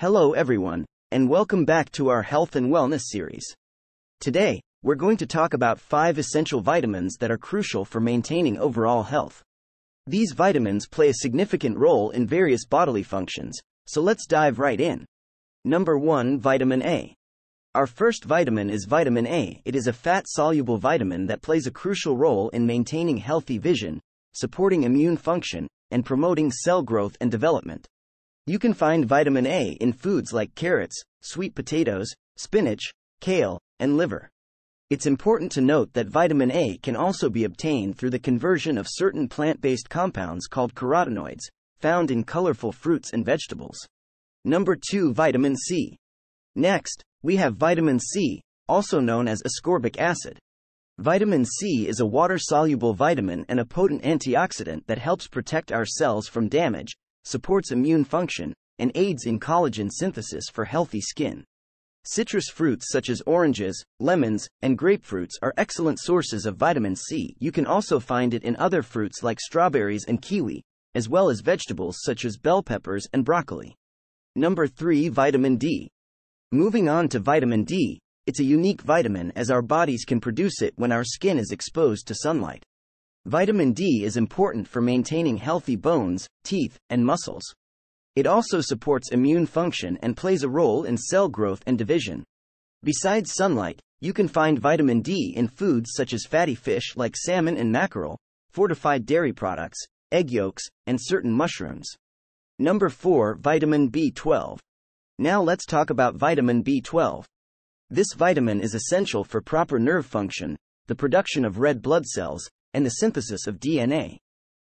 Hello, everyone, and welcome back to our health and wellness series. Today, we're going to talk about five essential vitamins that are crucial for maintaining overall health. These vitamins play a significant role in various bodily functions, so let's dive right in. Number 1 Vitamin A. Our first vitamin is vitamin A. It is a fat soluble vitamin that plays a crucial role in maintaining healthy vision, supporting immune function, and promoting cell growth and development. You can find vitamin A in foods like carrots, sweet potatoes, spinach, kale, and liver. It's important to note that vitamin A can also be obtained through the conversion of certain plant based compounds called carotenoids, found in colorful fruits and vegetables. Number 2 Vitamin C. Next, we have vitamin C, also known as ascorbic acid. Vitamin C is a water soluble vitamin and a potent antioxidant that helps protect our cells from damage supports immune function, and aids in collagen synthesis for healthy skin. Citrus fruits such as oranges, lemons, and grapefruits are excellent sources of vitamin C. You can also find it in other fruits like strawberries and kiwi, as well as vegetables such as bell peppers and broccoli. Number 3 Vitamin D. Moving on to vitamin D, it's a unique vitamin as our bodies can produce it when our skin is exposed to sunlight. Vitamin D is important for maintaining healthy bones, teeth, and muscles. It also supports immune function and plays a role in cell growth and division. Besides sunlight, you can find vitamin D in foods such as fatty fish like salmon and mackerel, fortified dairy products, egg yolks, and certain mushrooms. Number 4 Vitamin B12. Now let's talk about vitamin B12. This vitamin is essential for proper nerve function, the production of red blood cells, and the synthesis of DNA.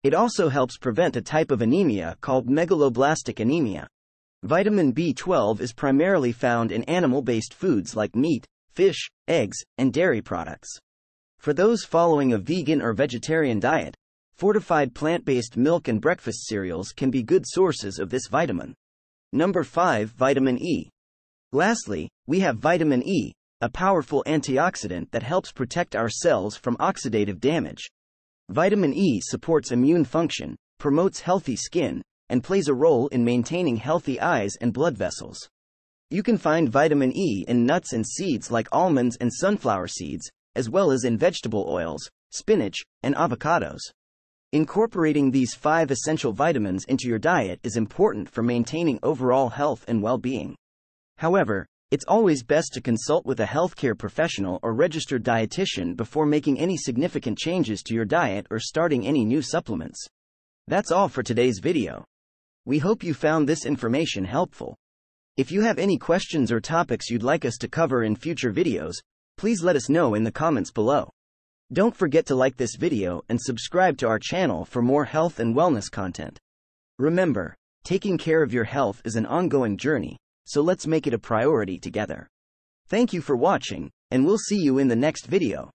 It also helps prevent a type of anemia called megaloblastic anemia. Vitamin B12 is primarily found in animal based foods like meat, fish, eggs, and dairy products. For those following a vegan or vegetarian diet, fortified plant based milk and breakfast cereals can be good sources of this vitamin. Number 5 Vitamin E. Lastly, we have vitamin E, a powerful antioxidant that helps protect our cells from oxidative damage. Vitamin E supports immune function, promotes healthy skin, and plays a role in maintaining healthy eyes and blood vessels. You can find vitamin E in nuts and seeds like almonds and sunflower seeds, as well as in vegetable oils, spinach, and avocados. Incorporating these five essential vitamins into your diet is important for maintaining overall health and well being. However, it's always best to consult with a healthcare professional or registered dietitian before making any significant changes to your diet or starting any new supplements. That's all for today's video. We hope you found this information helpful. If you have any questions or topics you'd like us to cover in future videos, please let us know in the comments below. Don't forget to like this video and subscribe to our channel for more health and wellness content. Remember, taking care of your health is an ongoing journey so let's make it a priority together. Thank you for watching, and we'll see you in the next video.